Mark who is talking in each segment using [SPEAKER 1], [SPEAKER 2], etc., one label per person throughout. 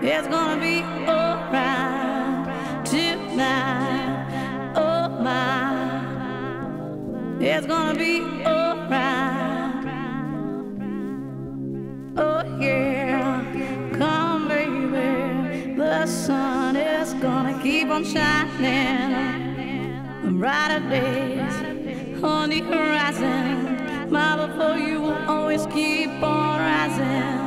[SPEAKER 1] It's gonna be alright tonight. Oh my, it's gonna be alright. Oh yeah, come baby, the sun is gonna keep on shining. Brighter days on the horizon. My love for you will always keep on rising.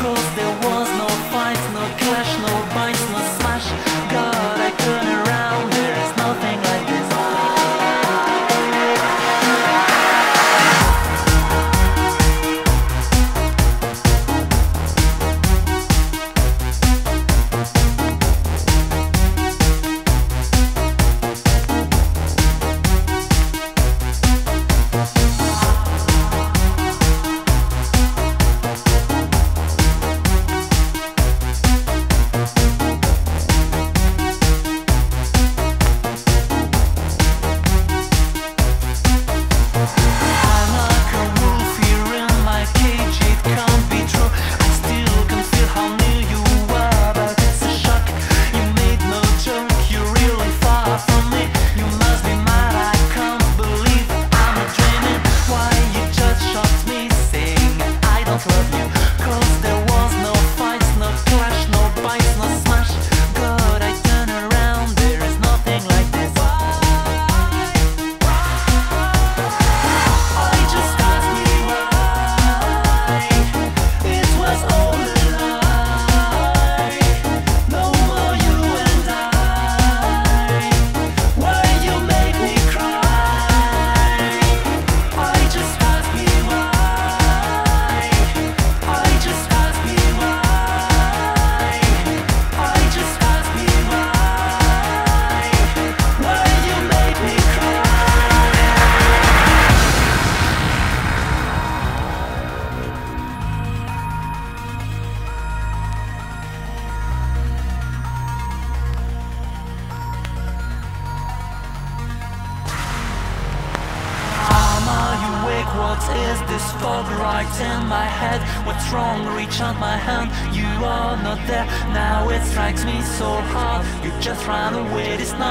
[SPEAKER 2] close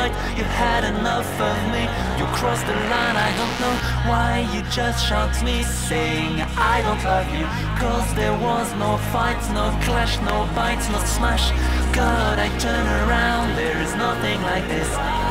[SPEAKER 2] this You had enough of me. You crossed the line I don't know why You just shot me saying I don't love you. Cause there was no fight No clash, no bites, no smash. God, I turn around There is nothing like this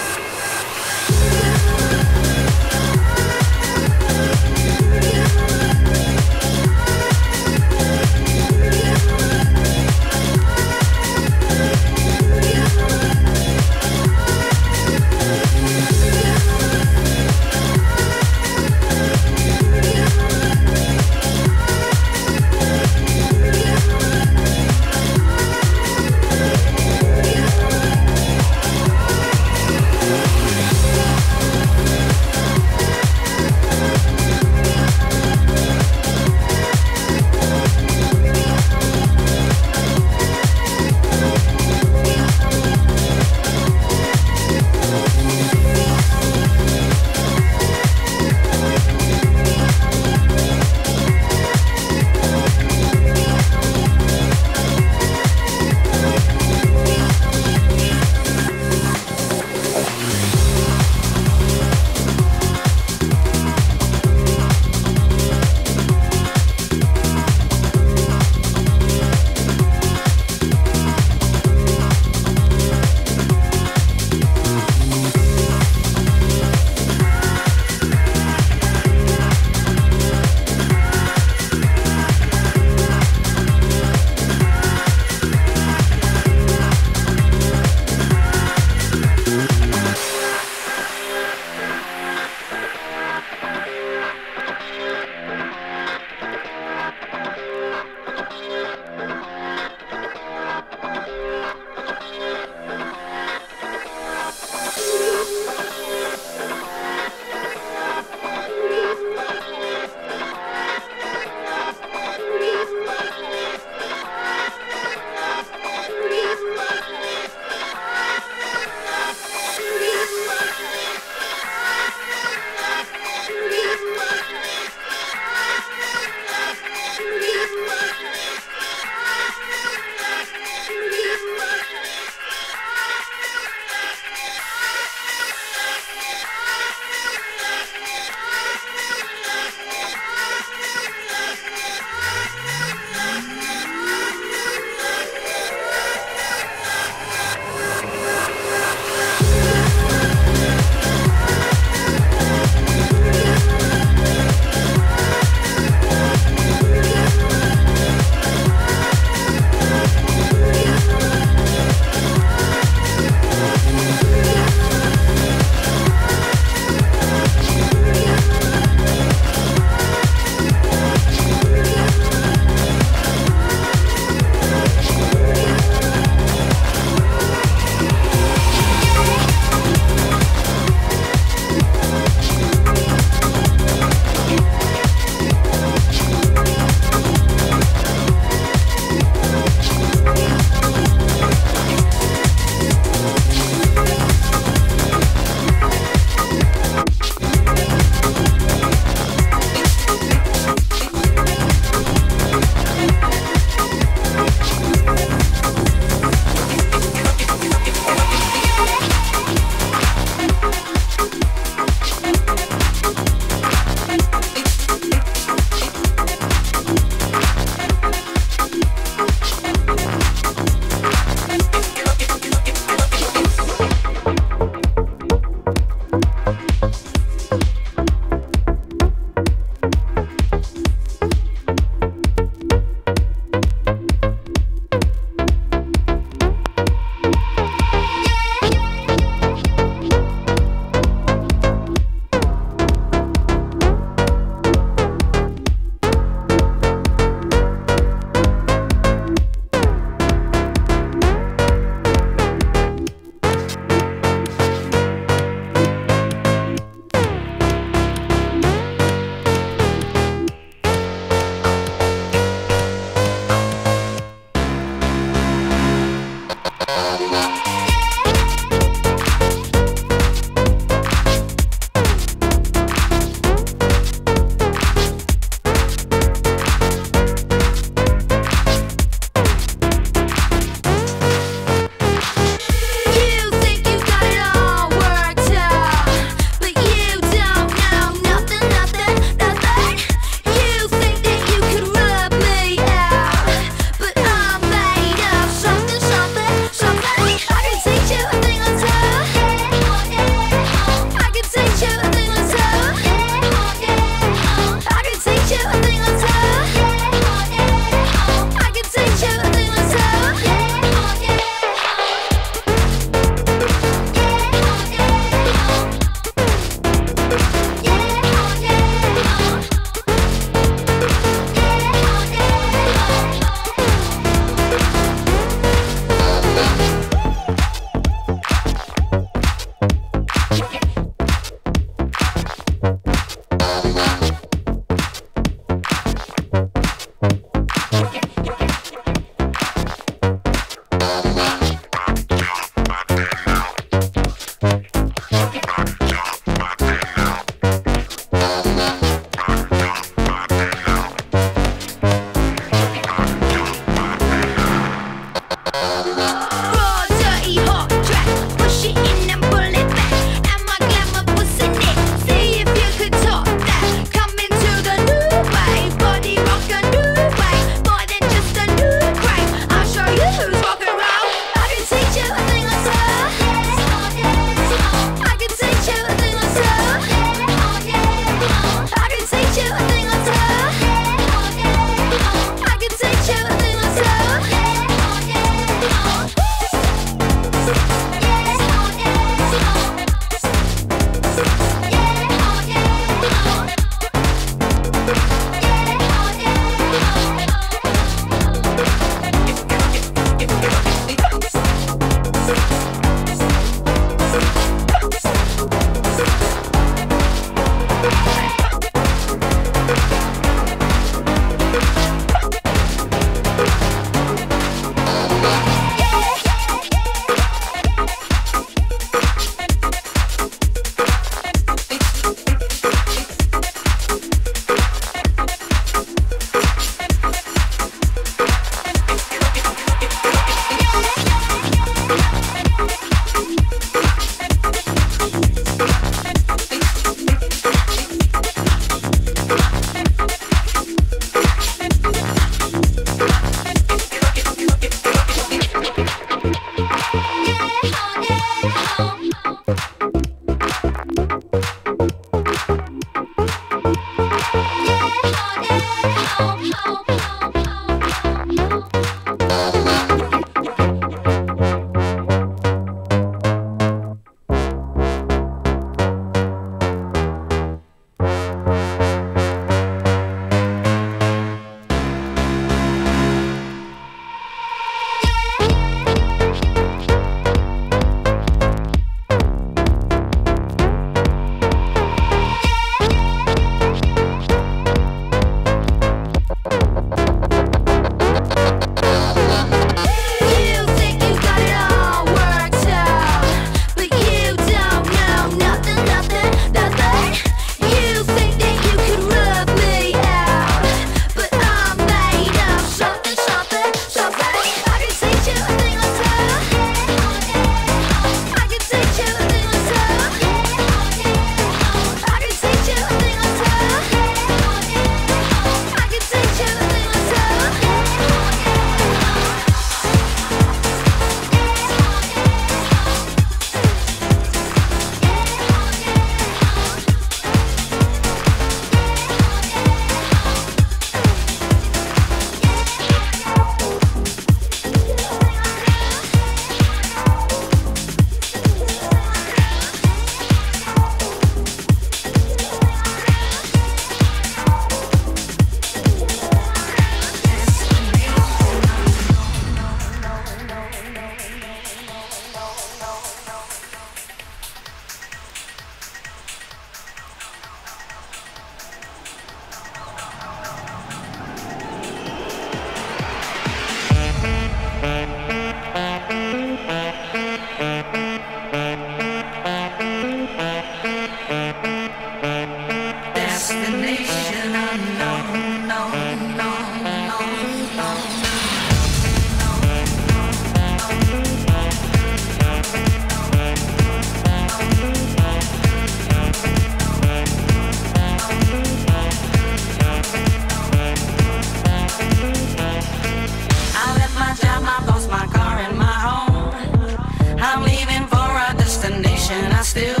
[SPEAKER 3] and I still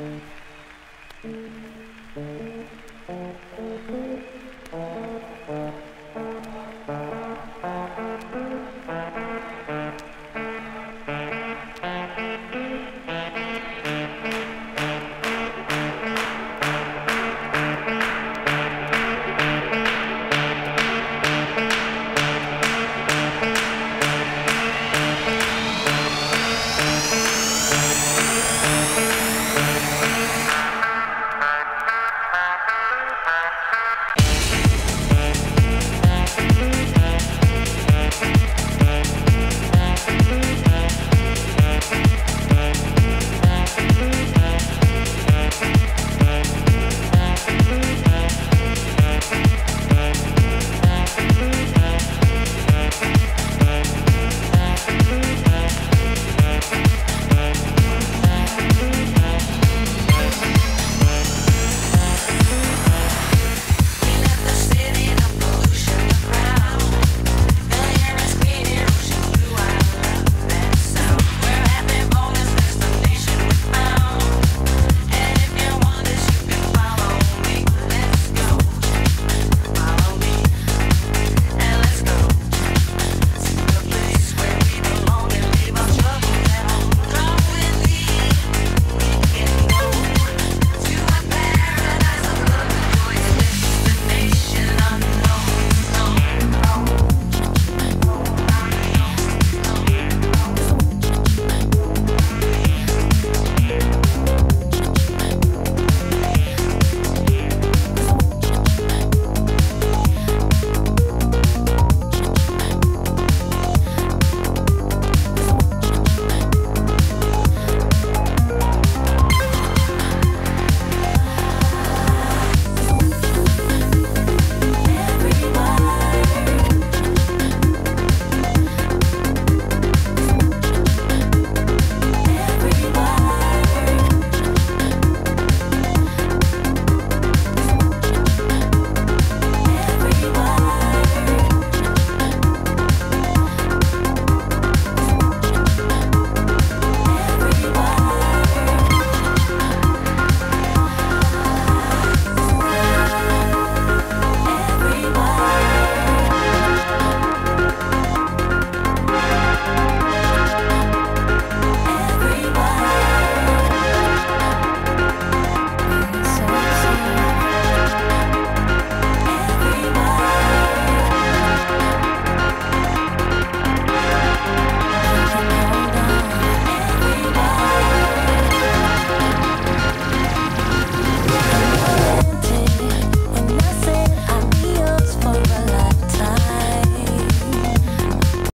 [SPEAKER 3] Thank you.